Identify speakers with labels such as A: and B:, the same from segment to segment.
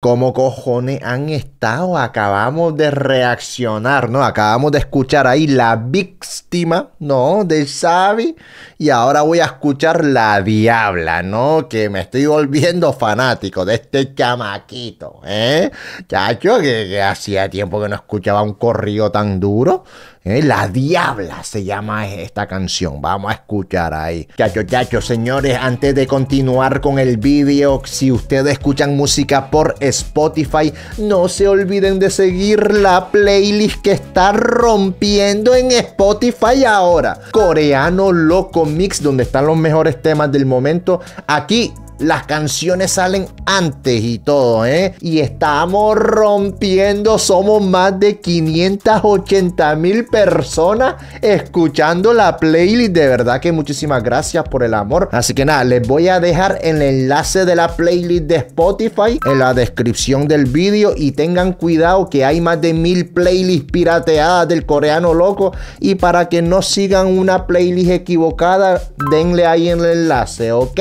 A: ¿Cómo cojones han estado? Acabamos de reaccionar, ¿no? Acabamos de escuchar ahí la víctima, ¿no? De Xavi. Y ahora voy a escuchar la diabla, ¿no? Que me estoy volviendo fanático de este chamaquito, ¿eh? Chacho, que, que hacía tiempo que no escuchaba un corrido tan duro. ¿Eh? La Diabla se llama esta canción. Vamos a escuchar ahí. Chacho, chacho, señores, antes de continuar con el vídeo, si ustedes escuchan música por Spotify, no se olviden de seguir la playlist que está rompiendo en Spotify ahora. Coreano Loco Mix, donde están los mejores temas del momento. Aquí las canciones salen antes y todo, ¿eh? Y estamos rompiendo, somos más de 580 mil personas escuchando la playlist. De verdad que muchísimas gracias por el amor. Así que nada, les voy a dejar el enlace de la playlist de Spotify en la descripción del vídeo y tengan cuidado que hay más de mil playlists pirateadas del coreano loco y para que no sigan una playlist equivocada, denle ahí en el enlace, ¿ok?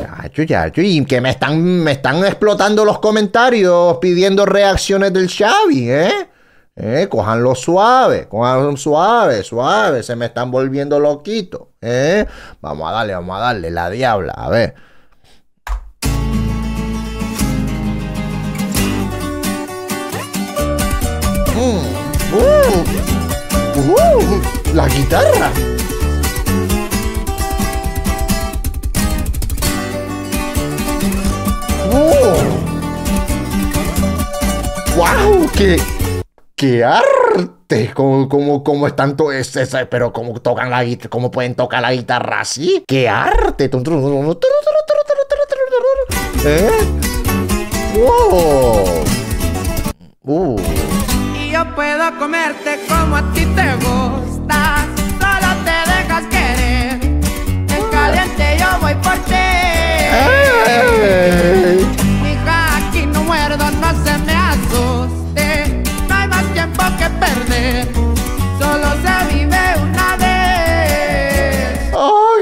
A: Chacho, chacho, y que me están, me están explotando los comentarios pidiendo reacciones del Xavi, ¿eh? ¿Eh? Cojanlo suave, cojanlo suave, suave, se me están volviendo loquitos, ¿eh? Vamos a darle, vamos a darle, la diabla, a ver. Mm, uh, uh, la guitarra. ¡Wow! ¡Qué, qué arte! ¿Cómo, cómo, cómo están todos ese, pero cómo tocan la guitarra, cómo pueden tocar la guitarra así? ¡Qué arte! ¿Eh? ¡Wow! Uh.
B: Y yo puedo comerte como a ti te gusta.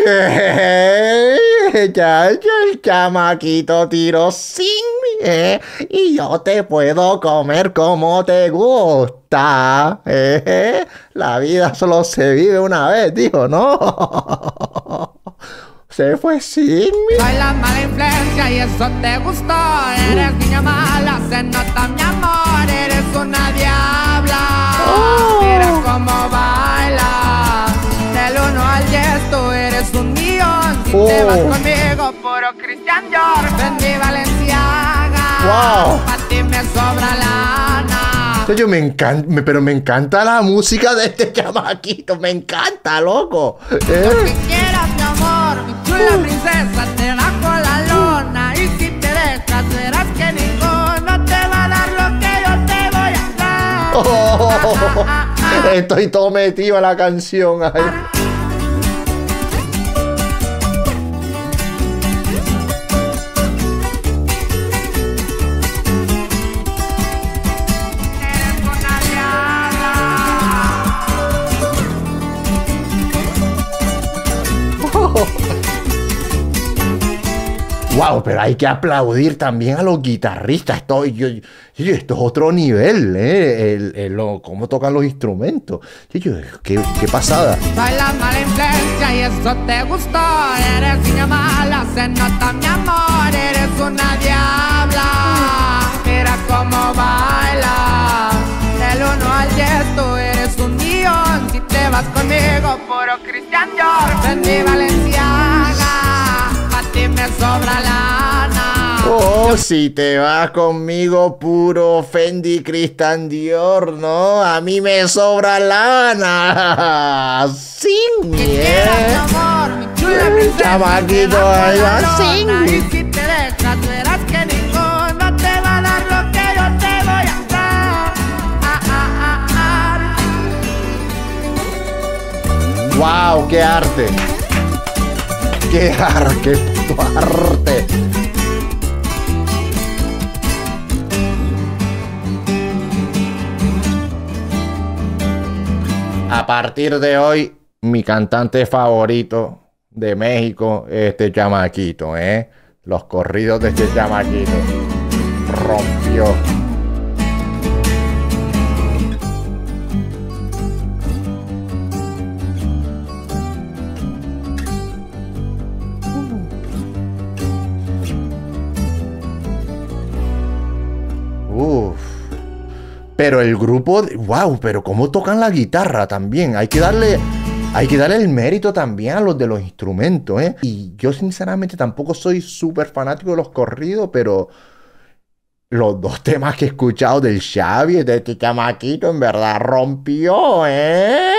A: Chacho, el chamaquito tiró sin ¿eh? Y yo te puedo comer como te gusta, ¿eh? La vida solo se vive una vez, dijo, ¿no? Se fue sin mí.
B: Soy la mala influencia y eso te gustó. Eres niña mala, se nota millón. Si te
A: Oh.
B: vas conmigo, puro Christian Dior. Vendí Valenciaga.
A: Wow.
B: Pa' ti me sobra lana.
A: Yo me encanta, pero me encanta la música de este chamaquito, me encanta, loco.
B: Lo
A: ¿eh?
B: que quieras, mi amor, mi chula princesa, te bajo la lona. Y si te dejas, verás que ninguno te va a dar lo que yo te voy a dar.
A: Oh, estoy todo metido en la canción. ay. Wow, pero hay que aplaudir también a los guitarristas. Esto, yo- yo- esto es otro nivel, ¿eh? El- el- lo- cómo tocan los instrumentos. Yo- qué, qué pasada.
B: Soy la mala influencia y eso te gustó. Eres niña mala, se nota mi amor. Eres una diabla. Mira cómo baila. Del 1 al 10 tú eres un millón. Si te vas conmigo, puro Christian sobra lana.
A: Oh, si te vas conmigo, puro Fendi Christian Dior, ¿no? A mí me sobra lana. Sin
B: mi
A: miedo. chamaquito, ahí va,
B: lona.
A: sí.
B: Y si te dejas, verás que ninguno te va a dar lo que yo te voy a dar. Ah, ah, ah.
A: Wow, qué arte. Qué arte, qué puto arte. A partir de hoy, mi cantante favorito de México es este chamaquito, ¿eh? Los corridos de este chamaquito. rompió. Pero el grupo, wow, pero cómo tocan la guitarra también. Hay que darle, hay que darle el mérito también a los de los instrumentos, ¿eh? Y yo sinceramente tampoco soy súper fanático de los corridos, pero los dos temas que he escuchado del Xavi, de este chamaquito, en verdad rompió, ¿eh?